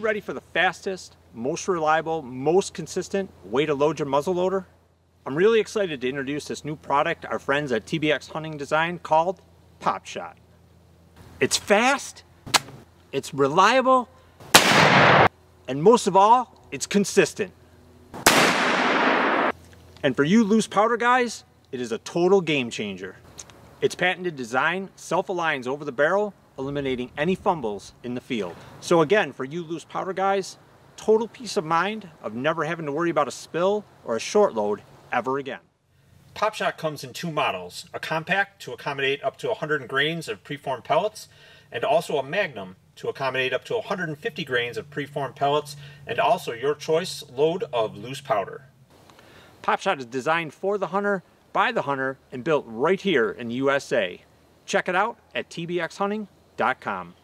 ready for the fastest, most reliable, most consistent way to load your muzzleloader? I'm really excited to introduce this new product our friends at TBX Hunting Design called PopShot. It's fast, it's reliable, and most of all, it's consistent. And for you loose powder guys, it is a total game changer. Its patented design self-aligns over the barrel, eliminating any fumbles in the field. So again, for you loose powder guys, total peace of mind of never having to worry about a spill or a short load ever again. PopShot comes in two models, a compact to accommodate up to 100 grains of preformed pellets, and also a magnum to accommodate up to 150 grains of preformed pellets, and also your choice load of loose powder. PopShot is designed for the hunter, by the hunter, and built right here in the USA. Check it out at tbxhunting.com www.thebrandonbrown.com.